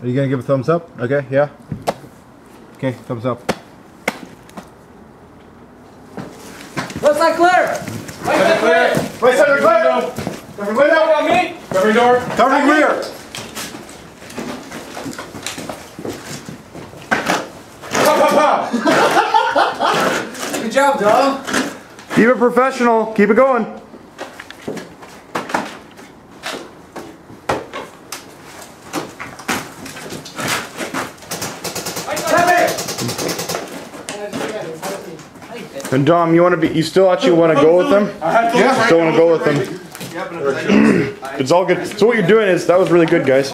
Are you gonna give a thumbs up? Okay, yeah. Okay, thumbs up. Left side clear! Right side clear! Right center clear. Covering window on me! Covering door! Covering rear. Good job, dog. Keep it professional. Keep it going. Right side And Dom, you want to be? You still actually want to go with them? Yeah. Still want to go with them? It's all good. So what you're doing is that was really good, guys.